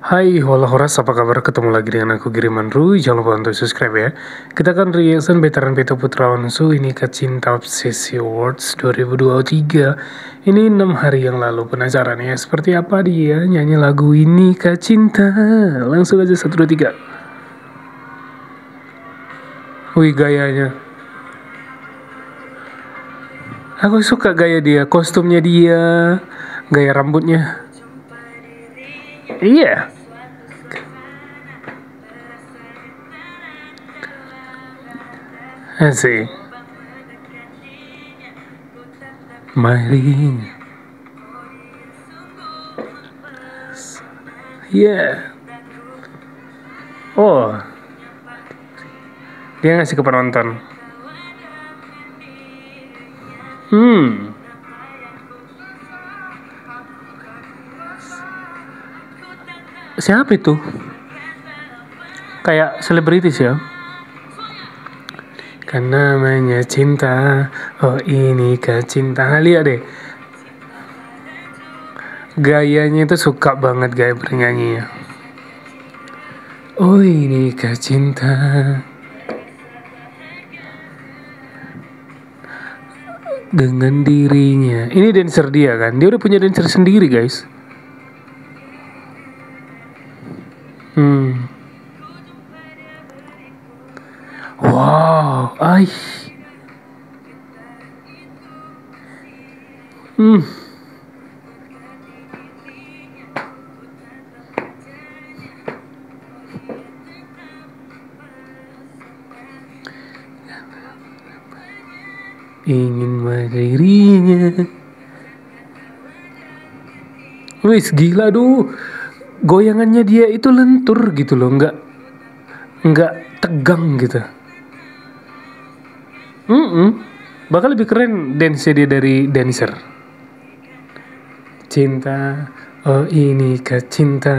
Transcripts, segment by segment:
Hai, hola horas, apa kabar? Ketemu lagi dengan aku Giriman Ru, jangan lupa untuk subscribe ya. Kita akan reaction Veteran Pito Putra Onsu, ini ke Cinta Obsesi Awards 2023. Ini 6 hari yang lalu, penasaran ya, seperti apa dia nyanyi lagu ini ke Cinta. Langsung aja 1, 2, 3. Wih, gayanya. Aku suka gaya dia, kostumnya dia, gaya rambutnya. Iya. Asik. Mari. Yeah. Oh. Dia ngasih ke penonton. Siapa itu? Kayak selebritis ya? Karena namanya cinta, oh ini ke cinta. Lihat deh, gayanya itu suka banget gaya bernyanyi ya. Oh ini ke cinta. Dengan dirinya. Ini dancer dia kan? Dia udah punya dancer sendiri guys. Hmm. Wow, ay. Hmm. Ingin mengakhirinya. Wis gila tuh goyangannya dia itu lentur gitu loh nggak nggak tegang gitu. Mm -mm. bakal lebih keren dance dia dari dancer. Cinta oh ini ke cinta?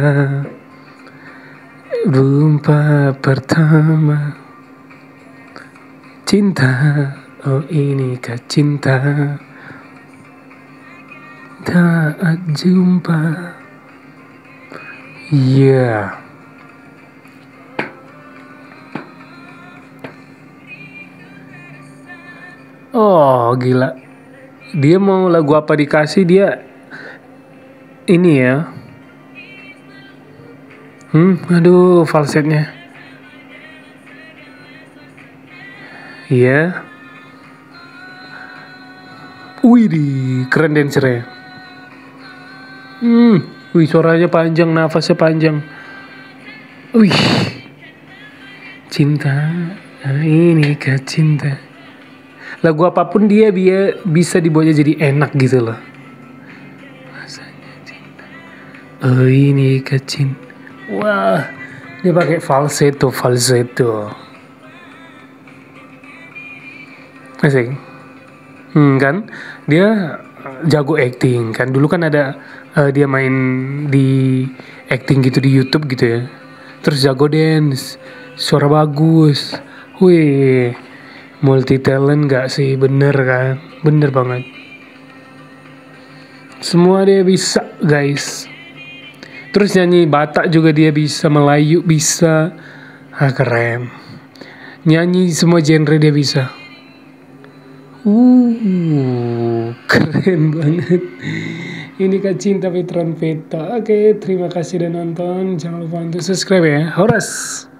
Jumpa pertama. Cinta Oh ini ke cinta? Tak jumpa Iya. Oh, gila. Dia mau lagu apa dikasih dia ini ya. Hmm, aduh falsetnya. Iya. Wih, di keren dancernya. Hmm. Wih suaranya panjang, nafasnya panjang. Wih. Cinta, nah ini kah cinta. Lagu apa pun dia dia bisa dibuatnya jadi enak gitu loh. Oh ini cinta. Wah, dia pakai falsetto, falsetto. Asik. Hmm kan? Dia jago acting. Kan dulu kan ada uh, dia main di acting gitu di YouTube gitu ya. Terus jago dance suara bagus. Wih multi talent gak sih? Bener kan? Bener banget. Semua dia bisa guys. Terus nyanyi Batak juga dia bisa Melayu bisa. Ah, keren. Nyanyi semua genre dia bisa. Uh keren banget. Ini kan cinta veteran peta. Oke terima kasih dan nonton. Jangan lupa untuk subscribe ya. Horas